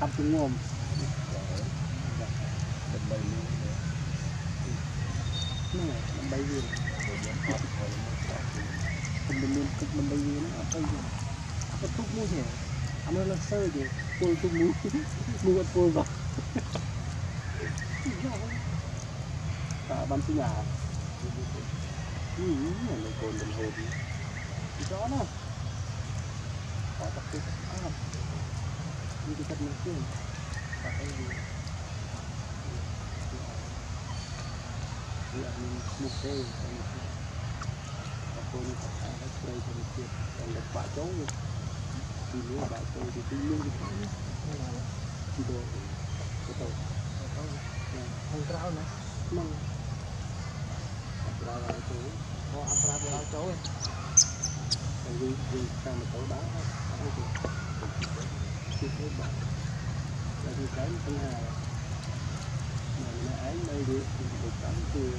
khắp tiếng ngồm mình bay về mình mình mình bay về nó bay về cái thuốc mua thì anh nó sơ thì tôi tôi mua mua tôi vào. Cả ban sinh nhà ừ là nó còn đồng hồ đó. Nó có tập Hindi ka cho yun. Iya, museo. Aku ni tak ada spray pun dia. Dan lepak jauh. Dulu bak tu di dulu di sana. Tidur. Betul. Betul. Không trao nữa. Mừng. Trao lại chỗ. Có ăn trao lại chỗ. Còn đi đi sang một chỗ đó. Không chưa thấy bà là như cái thứ hai mà nó ấy đây đi được tám triệu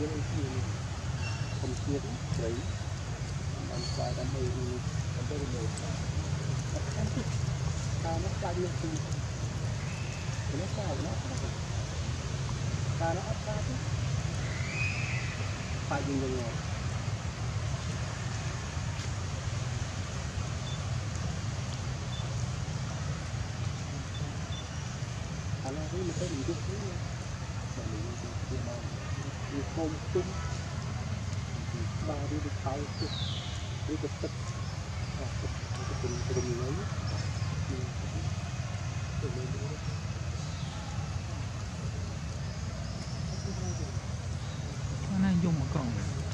giờ không biết đấy làm sao đam mê đam mê được ta nó cao như thì nó cao nó ta nó ấp ta chứ. Phải dùng được rồi. Khả năng với mình có những chút xíu mà mình đi đi không tung ba đi đi thao đi được và cái tình tình ấy từ mình đi nó dùng một con.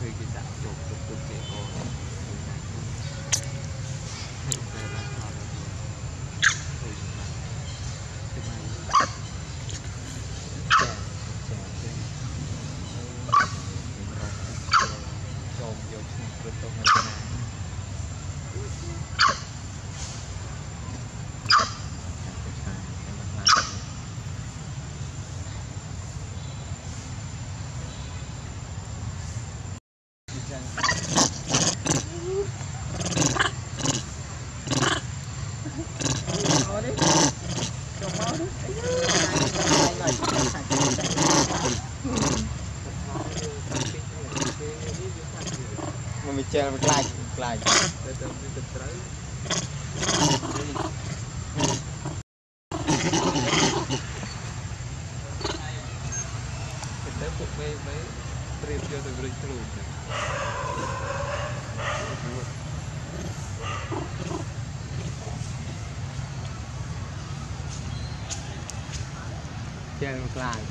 可以去打做，足足这个。 មកវាជែលវាខ្លាចខ្លាចតែទៅទៅត្រូវតែពួកមេមេត្រៀមយកទៅវិញគ្រូ ano, claro.